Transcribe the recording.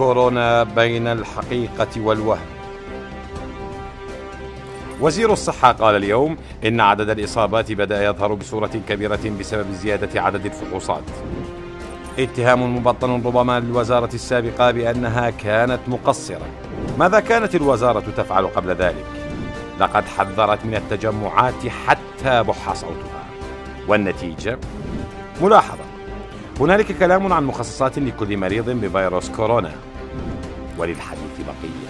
كورونا بين الحقيقة والوهم. وزير الصحة قال اليوم إن عدد الإصابات بدأ يظهر بصورة كبيرة بسبب زيادة عدد الفحوصات. اتهام مبطن ربما للوزارة السابقة بأنها كانت مقصرة. ماذا كانت الوزارة تفعل قبل ذلك؟ لقد حذرت من التجمعات حتى بح صوتها. والنتيجة؟ ملاحظة. هنالك كلام عن مخصصات لكل مريض بفيروس كورونا. وللحديث بقية.